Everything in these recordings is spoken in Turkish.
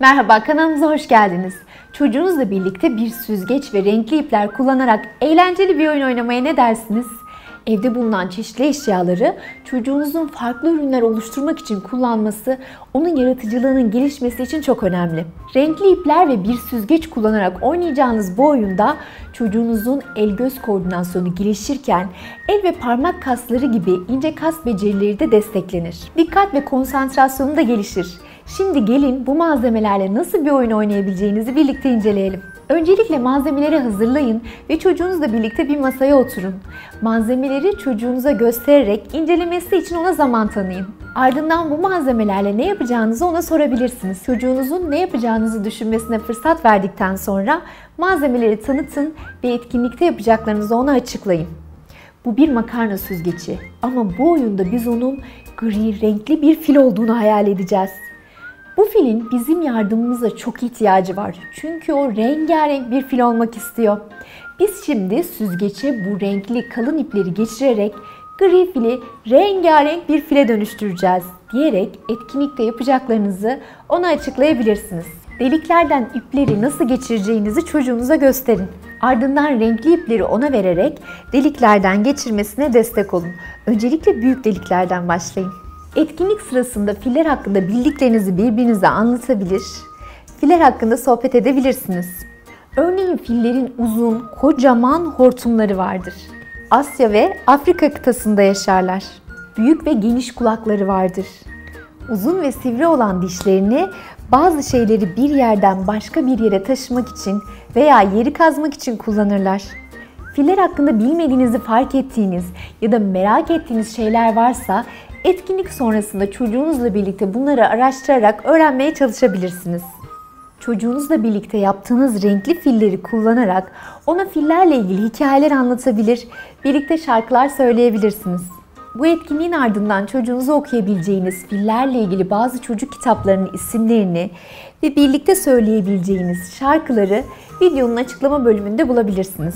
Merhaba kanalımıza hoş geldiniz. Çocuğunuzla birlikte bir süzgeç ve renkli ipler kullanarak eğlenceli bir oyun oynamaya ne dersiniz? Evde bulunan çeşitli eşyaları çocuğunuzun farklı ürünler oluşturmak için kullanması onun yaratıcılığının gelişmesi için çok önemli. Renkli ipler ve bir süzgeç kullanarak oynayacağınız bu oyunda çocuğunuzun el-göz koordinasyonu gelişirken el ve parmak kasları gibi ince kas becerileri de desteklenir. Dikkat ve konsantrasyonu da gelişir. Şimdi gelin bu malzemelerle nasıl bir oyun oynayabileceğinizi birlikte inceleyelim. Öncelikle malzemeleri hazırlayın ve çocuğunuzla birlikte bir masaya oturun. Malzemeleri çocuğunuza göstererek incelemesi için ona zaman tanıyın. Ardından bu malzemelerle ne yapacağınızı ona sorabilirsiniz. Çocuğunuzun ne yapacağınızı düşünmesine fırsat verdikten sonra malzemeleri tanıtın ve etkinlikte yapacaklarınızı ona açıklayın. Bu bir makarna süzgeci ama bu oyunda biz onun gri renkli bir fil olduğunu hayal edeceğiz. Bu filin bizim yardımımıza çok ihtiyacı var. Çünkü o rengarenk bir fil olmak istiyor. Biz şimdi süzgece bu renkli kalın ipleri geçirerek gri fili rengarenk bir file dönüştüreceğiz diyerek etkinlikte yapacaklarınızı ona açıklayabilirsiniz. Deliklerden ipleri nasıl geçireceğinizi çocuğunuza gösterin. Ardından renkli ipleri ona vererek deliklerden geçirmesine destek olun. Öncelikle büyük deliklerden başlayın. Etkinlik sırasında filler hakkında bildiklerinizi birbirinize anlatabilir, filler hakkında sohbet edebilirsiniz. Örneğin fillerin uzun, kocaman hortumları vardır. Asya ve Afrika kıtasında yaşarlar. Büyük ve geniş kulakları vardır. Uzun ve sivri olan dişlerini bazı şeyleri bir yerden başka bir yere taşımak için veya yeri kazmak için kullanırlar. Filler hakkında bilmediğinizi fark ettiğiniz ya da merak ettiğiniz şeyler varsa etkinlik sonrasında çocuğunuzla birlikte bunları araştırarak öğrenmeye çalışabilirsiniz. Çocuğunuzla birlikte yaptığınız renkli filleri kullanarak ona fillerle ilgili hikayeler anlatabilir, birlikte şarkılar söyleyebilirsiniz. Bu etkinliğin ardından çocuğunuza okuyabileceğiniz fillerle ilgili bazı çocuk kitaplarının isimlerini ve birlikte söyleyebileceğiniz şarkıları videonun açıklama bölümünde bulabilirsiniz.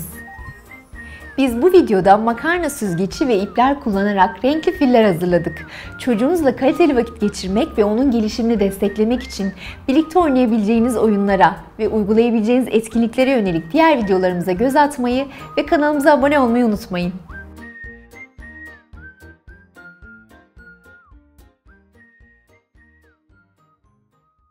Biz bu videoda makarna süzgeci ve ipler kullanarak renkli filler hazırladık. Çocuğunuzla kaliteli vakit geçirmek ve onun gelişimini desteklemek için birlikte oynayabileceğiniz oyunlara ve uygulayabileceğiniz etkinliklere yönelik diğer videolarımıza göz atmayı ve kanalımıza abone olmayı unutmayın.